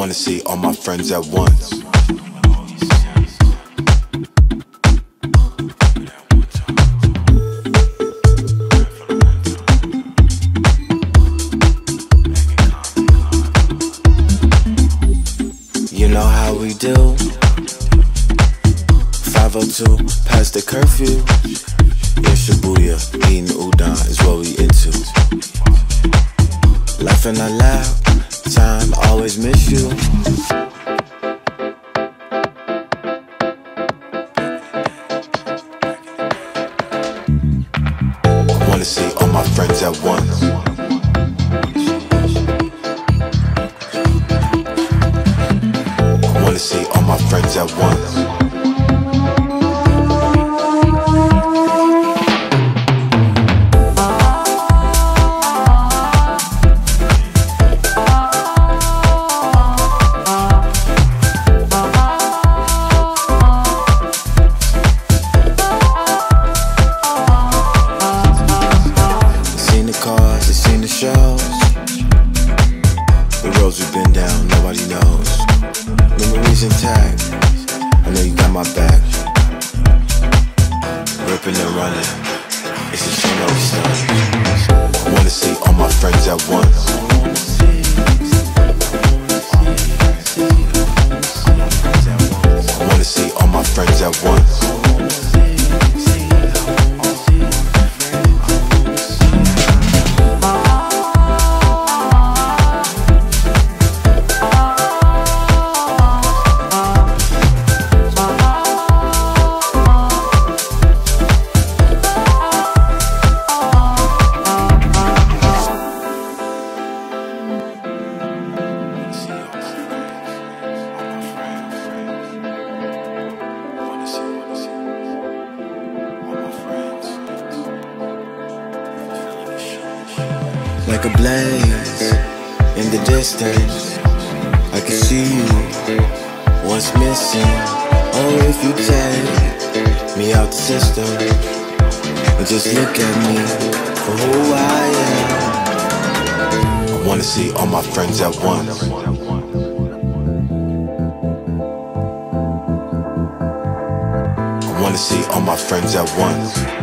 wanna see all my friends at once. You know how we do. 502 past the curfew. In Shibuya, eating udon is what we into. Laughing time always miss you. I wanna see all my friends at once. I wanna see all my friends at once. I wanna see all my friends at once. Like a blaze in the distance, I can see you. What's missing? Oh, if you take me out the system and just look at me for who I am. I wanna see all my friends at once. I wanna see all my friends at once.